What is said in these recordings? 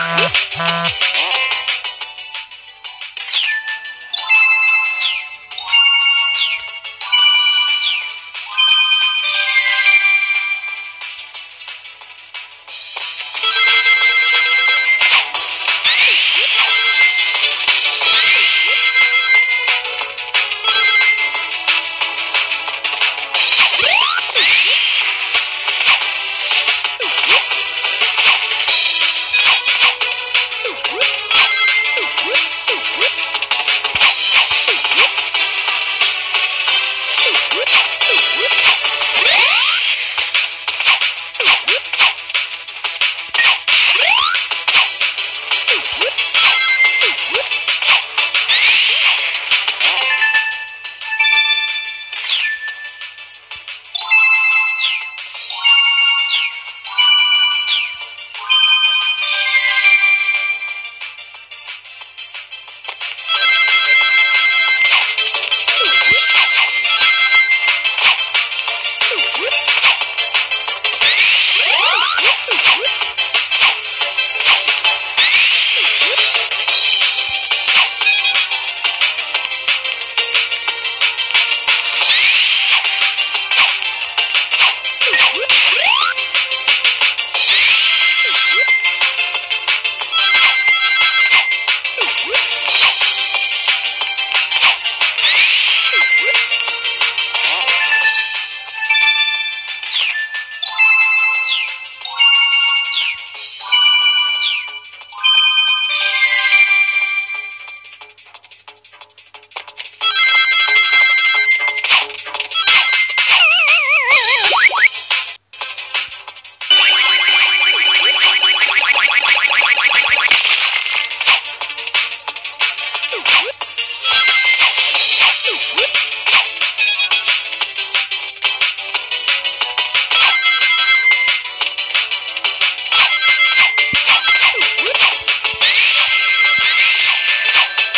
Uh, uh, uh.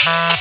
Ha